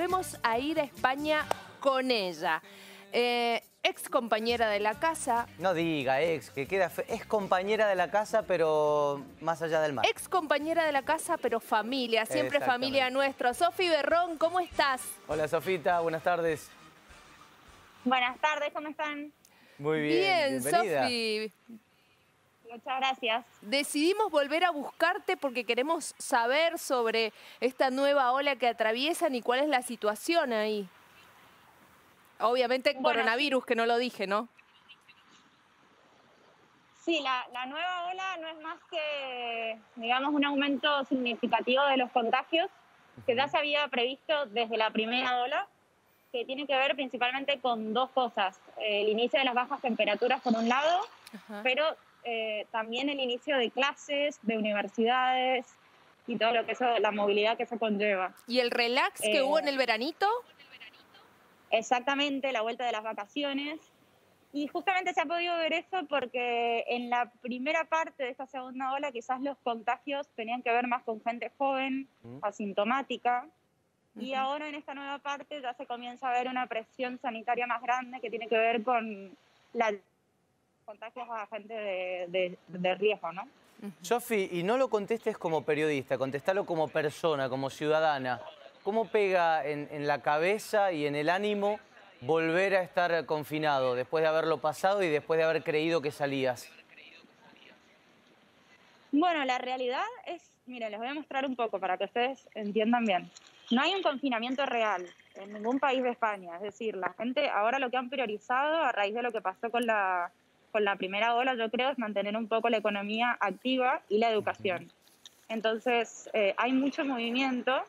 volvemos a ir a España con ella. Eh, ex compañera de la casa. No diga ex, que queda es compañera de la casa, pero más allá del mar. Ex compañera de la casa, pero familia, siempre familia nuestra. Sofi Berrón, ¿cómo estás? Hola Sofita, buenas tardes. Buenas tardes, ¿cómo están? Muy bien, Bien, Sofi. Muchas gracias. Decidimos volver a buscarte porque queremos saber sobre esta nueva ola que atraviesan y cuál es la situación ahí. Obviamente coronavirus, que no lo dije, ¿no? Sí, la, nueva ola no es más que, digamos, un aumento significativo de los contagios que ya se había previsto desde la primera ola, que tiene que ver principalmente con dos cosas. El inicio de las bajas temperaturas por un lado, pero eh, también el inicio de clases, de universidades y todo lo que eso, la movilidad que eso conlleva. ¿Y el relax que hubo en el veranito? Exactamente, la vuelta de las vacaciones. Y justamente se ha podido ver eso porque en la primera parte de esta segunda ola quizás los contagios tenían que ver más con gente joven, asintomática, y ahora en esta nueva parte ya se comienza a ver una presión sanitaria más grande que tiene que ver con la contagios a gente de, de, riesgo, ¿no? Sofi, y no lo contestes como periodista, contestalo como persona, como ciudadana. ¿Cómo pega en, la cabeza y en el ánimo volver a estar confinado después de haberlo pasado y después de haber creído que salías? Bueno, la realidad es, miren, les voy a mostrar un poco para que ustedes entiendan bien. No hay un confinamiento real en ningún país de España. Es decir, la gente ahora lo que han priorizado a raíz de lo que pasó con la con la primera ola, yo creo, es mantener un poco la economía activa y la educación. Entonces, eh, hay mucho movimiento.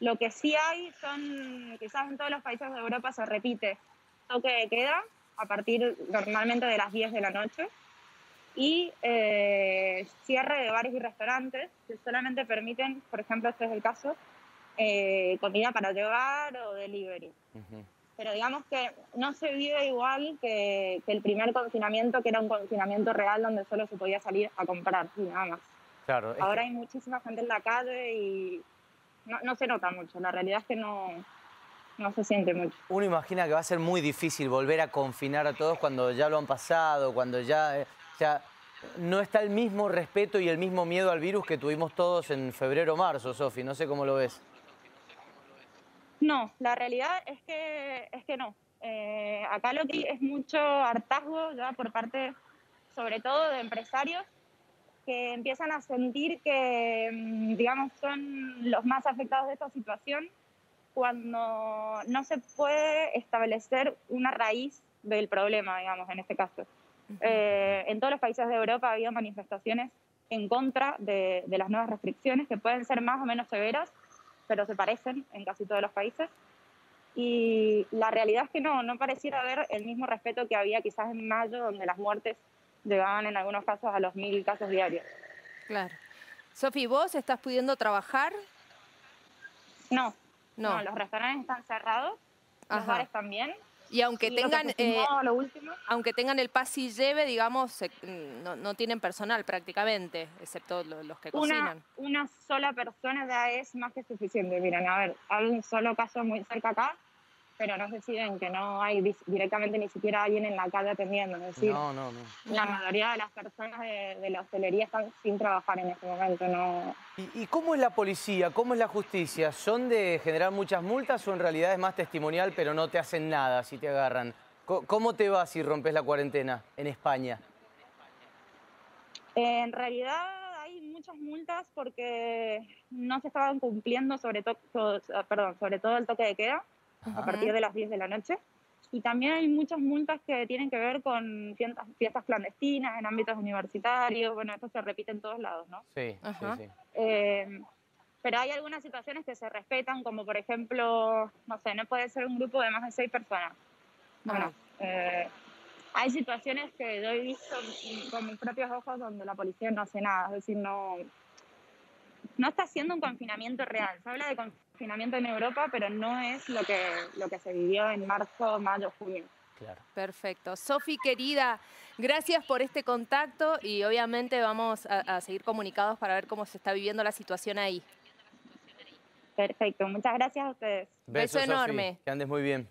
Lo que sí hay son, quizás en todos los países de Europa se repite toque de queda a partir normalmente de las 10 de la noche y eh, cierre de bares y restaurantes que solamente permiten, por ejemplo, este es el caso, eh, comida para llevar o delivery pero digamos que no se vive igual que, el primer confinamiento, que era un confinamiento real donde solo se podía salir a comprar y nada más. Claro, Ahora hay muchísima gente en la calle y no, se nota mucho, la realidad es que no, no se siente mucho. Uno imagina que va a ser muy difícil volver a confinar a todos cuando ya lo han pasado, cuando ya, eh, ya no está el mismo respeto y el mismo miedo al virus que tuvimos todos en febrero o marzo, Sofi, no sé cómo lo ves. No, la realidad es que, es que no. Eh, acá lo que es mucho hartazgo ya por parte, sobre todo de empresarios, que empiezan a sentir que, mm, digamos, son los más afectados de esta situación cuando no se puede establecer una raíz del problema, digamos, en este caso. Eh, en todos los países de Europa ha habido manifestaciones en contra de, de las nuevas restricciones que pueden ser más o menos severas, pero se parecen en casi todos los países. Y la realidad es que no, no pareciera haber el mismo respeto que había quizás en mayo, donde las muertes llegaban en algunos casos a los mil casos diarios. Claro. Sofi, ¿vos estás pudiendo trabajar? No, no, no los restaurantes están cerrados, los bares también, y aunque tengan eh, aunque tengan el pas y lleve, digamos, mm, no, tienen personal prácticamente, excepto los, que cocinan. Una sola persona ya es más que suficiente. Miren, a ver, hay un solo caso muy cerca acá, pero no se en que no hay directamente ni siquiera alguien en la calle atendiendo. Es decir, no, no, no. la mayoría de las personas de, la hostelería están sin trabajar en este momento. No. ¿Y, cómo es la policía? ¿Cómo es la justicia? ¿Son de generar muchas multas o en realidad es más testimonial pero no te hacen nada si te agarran? ¿Cómo te va si rompes la cuarentena en España? En realidad hay muchas multas porque no se estaban cumpliendo sobre, todo, perdón, sobre todo el toque de queda a partir de las 10 de la noche. Y también hay muchas multas que tienen que ver con fiestas, clandestinas en ámbitos universitarios. Bueno, esto se repite en todos lados, ¿no? Sí, sí, sí. Eh, pero hay algunas situaciones que se respetan, como por ejemplo, no sé, no puede ser un grupo de más de seis personas. Bueno, eh, hay situaciones que yo he visto con mis propios ojos donde la policía no hace nada, es decir, no, no está haciendo un confinamiento real. Se habla de confinamiento en Europa, pero no es lo que, lo que se vivió en marzo, mayo, junio. Claro. Perfecto. Sofi, querida, gracias por este contacto y obviamente vamos a, seguir comunicados para ver cómo se está viviendo la situación ahí. Perfecto, muchas gracias a ustedes. Beso, enorme. Que andes muy bien.